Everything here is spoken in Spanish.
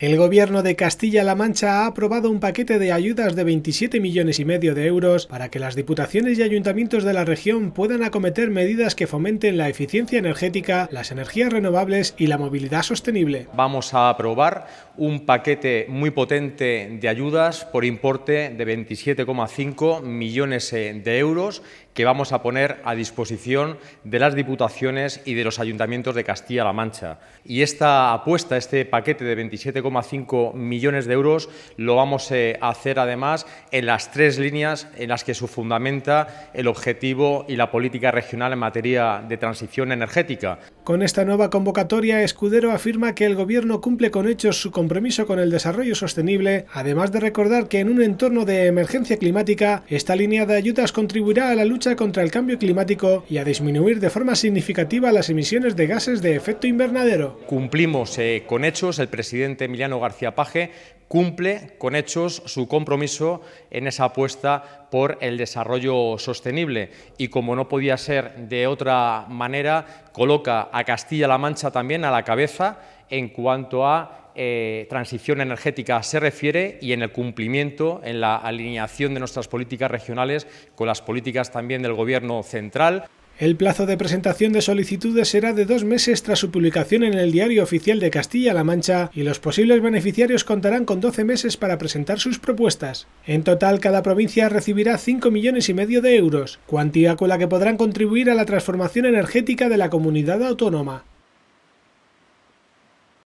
El Gobierno de Castilla-La Mancha ha aprobado un paquete de ayudas de 27 millones y medio de euros para que las diputaciones y ayuntamientos de la región puedan acometer medidas que fomenten la eficiencia energética, las energías renovables y la movilidad sostenible. Vamos a aprobar un paquete muy potente de ayudas por importe de 27,5 millones eh, de euros que vamos a poner a disposición de las diputaciones y de los ayuntamientos de Castilla-La Mancha. Y esta apuesta, este paquete de 27,5 millones de euros, lo vamos eh, a hacer además en las tres líneas en las que se fundamenta el objetivo y la política regional en materia de transición energética. Con esta nueva convocatoria, Escudero afirma que el Gobierno cumple con hechos su compromiso con el desarrollo sostenible, además de recordar que en un entorno de emergencia climática, esta línea de ayudas contribuirá a la contra el cambio climático y a disminuir de forma significativa las emisiones de gases de efecto invernadero. Cumplimos eh, con hechos, el presidente Emiliano García Paje cumple con hechos su compromiso en esa apuesta por el desarrollo sostenible y como no podía ser de otra manera, coloca a Castilla-La Mancha también a la cabeza en cuanto a eh, transición energética se refiere y en el cumplimiento, en la alineación de nuestras políticas regionales con las políticas también del Gobierno central. El plazo de presentación de solicitudes será de dos meses tras su publicación en el Diario Oficial de Castilla-La Mancha y los posibles beneficiarios contarán con 12 meses para presentar sus propuestas. En total, cada provincia recibirá 5 millones y medio de euros, cuantía con la que podrán contribuir a la transformación energética de la comunidad autónoma.